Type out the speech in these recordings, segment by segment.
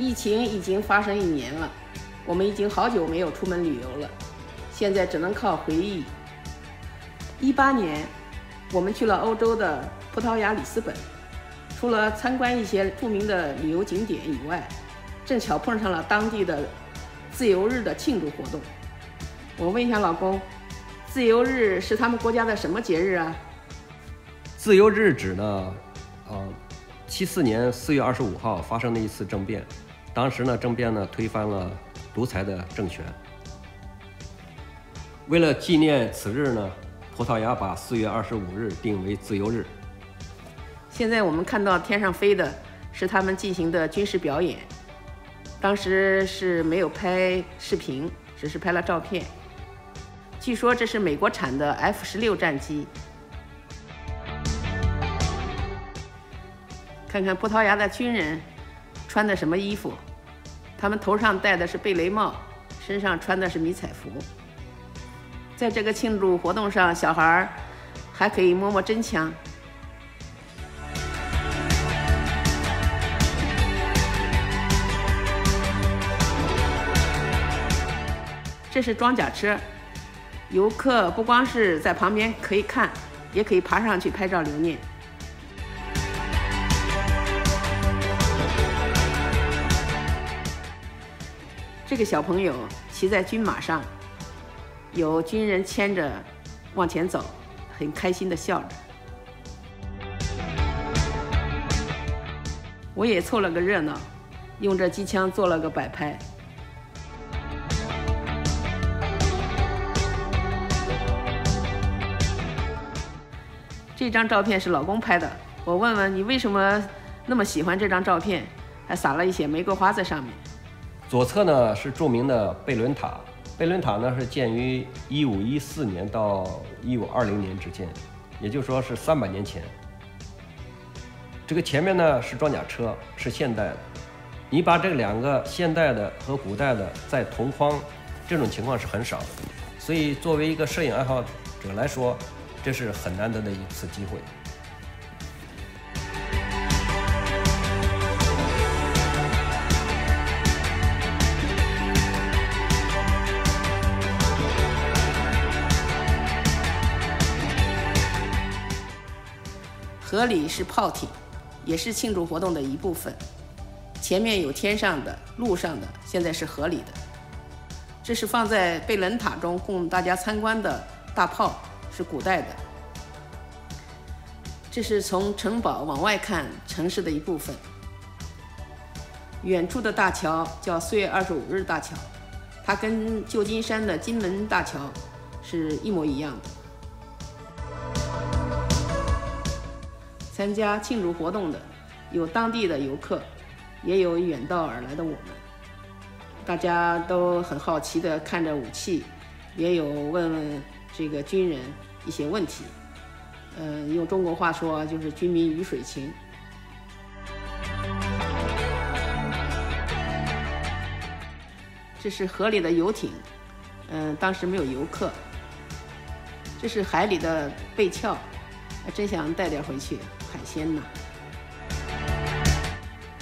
疫情已经发生一年了，我们已经好久没有出门旅游了，现在只能靠回忆。一八年，我们去了欧洲的葡萄牙里斯本，除了参观一些著名的旅游景点以外，正巧碰上了当地的自由日的庆祝活动。我问一下老公，自由日是他们国家的什么节日啊？自由日指呢，啊，七四年四月二十五号发生的一次政变。当时呢，政变呢推翻了独裁的政权。为了纪念此日呢，葡萄牙把四月二十五日定为自由日。现在我们看到天上飞的是他们进行的军事表演，当时是没有拍视频，只是拍了照片。据说这是美国产的 F 十六战机。看看葡萄牙的军人。穿的什么衣服？他们头上戴的是贝雷帽，身上穿的是迷彩服。在这个庆祝活动上，小孩还可以摸摸真枪。这是装甲车，游客不光是在旁边可以看，也可以爬上去拍照留念。这个小朋友骑在军马上，有军人牵着往前走，很开心的笑着。我也凑了个热闹，用这机枪做了个摆拍。这张照片是老公拍的，我问问你为什么那么喜欢这张照片，还撒了一些玫瑰花在上面。左侧呢是著名的贝伦塔，贝伦塔呢是建于一五一四年到一五二零年之间，也就是说是三百年前。这个前面呢是装甲车，是现代的。你把这两个现代的和古代的在同框，这种情况是很少的。所以作为一个摄影爱好者来说，这是很难得的一次机会。河里是炮艇，也是庆祝活动的一部分。前面有天上的、路上的，现在是河里的。这是放在贝伦塔中供大家参观的大炮，是古代的。这是从城堡往外看城市的一部分。远处的大桥叫四月二十五日大桥，它跟旧金山的金门大桥是一模一样的。参加庆祝活动的有当地的游客，也有远道而来的我们。大家都很好奇地看着武器，也有问问这个军人一些问题。呃，用中国话说就是军民鱼水情。这是河里的游艇，嗯，当时没有游客。这是海里的贝壳，还真想带点回去。海鲜呢？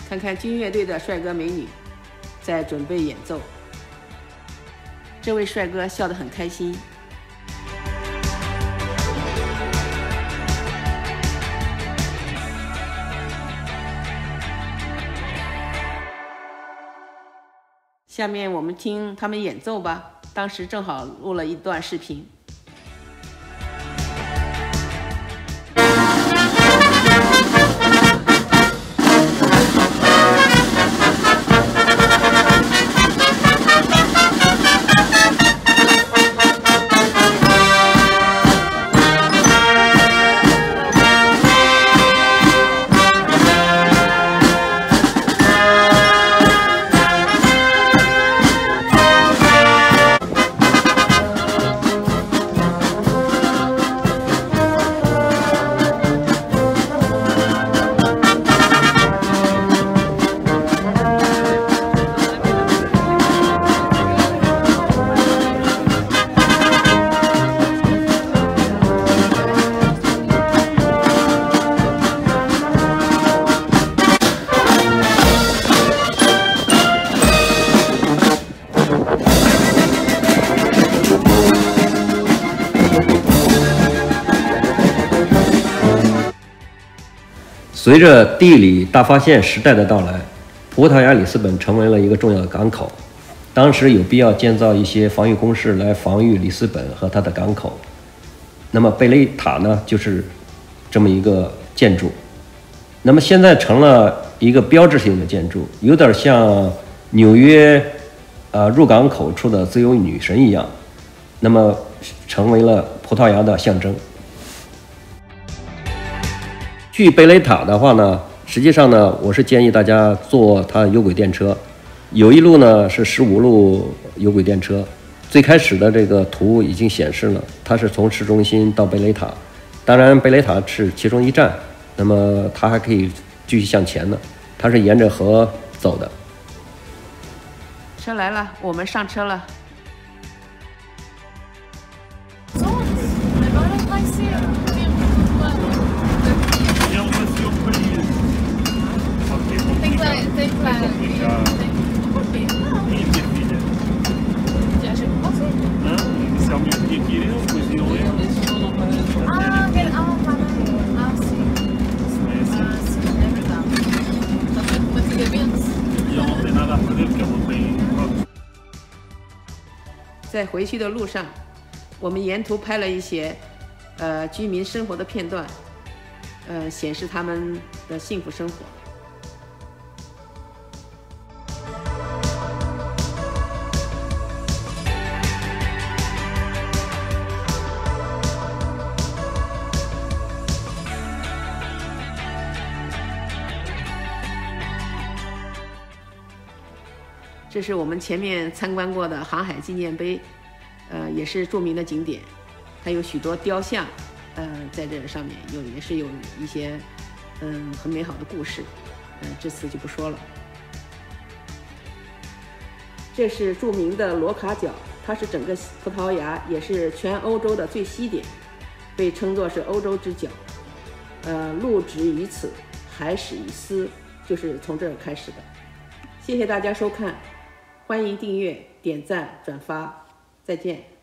看看军乐队的帅哥美女在准备演奏。这位帅哥笑得很开心。下面我们听他们演奏吧。当时正好录了一段视频。随着地理大发现时代的到来，葡萄牙里斯本成为了一个重要的港口。当时有必要建造一些防御工事来防御里斯本和它的港口。那么贝雷塔呢，就是这么一个建筑。那么现在成了一个标志性的建筑，有点像纽约呃入港口处的自由女神一样。那么成为了葡萄牙的象征。去贝雷塔的话呢，实际上呢，我是建议大家坐它有轨电车。有一路呢是十五路有轨电车，最开始的这个图已经显示了，它是从市中心到贝雷塔。当然，贝雷塔是其中一站，那么它还可以继续向前的，它是沿着河走的。车来了，我们上车了。在回去的路上，我们沿途拍了一些呃居民生活的片段，呃，显示他们的幸福生活。这是我们前面参观过的航海纪念碑，呃，也是著名的景点，它有许多雕像，呃，在这上面有也是有一些嗯很美好的故事，嗯，这次就不说了。这是著名的罗卡角，它是整个葡萄牙也是全欧洲的最西点，被称作是欧洲之角，呃，路止于此，海始于斯，就是从这儿开始的。谢谢大家收看。欢迎订阅、点赞、转发，再见。